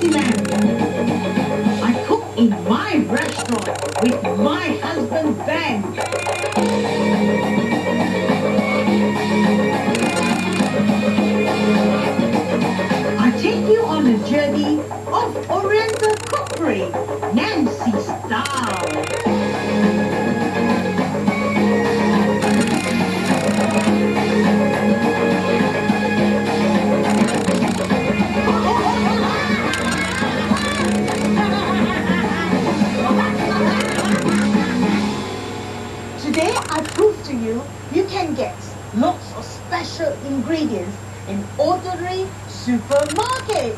Disneyland. I cook in my restaurant with my husband Ben. I take you on a journey of Oriental cookery, Nancy style. Today I prove to you you can get lots of special ingredients in ordinary supermarket.